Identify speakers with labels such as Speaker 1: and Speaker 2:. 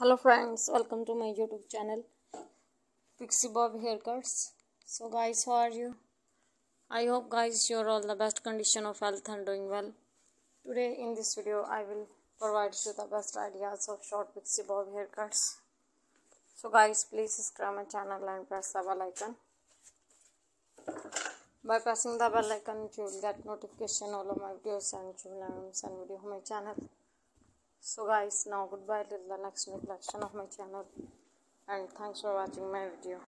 Speaker 1: hello friends welcome to my youtube channel pixie bob haircuts. So guys how are you? I hope guys you're all in the best condition of health and doing well. Today in this video i will provide you the best ideas of short pixie bob haircuts. So guys please subscribe my channel and press the bell icon. By pressing the bell icon you will get notification all of my videos and you will never video on my channel so guys now goodbye till the next new collection of my channel. And thanks for watching my video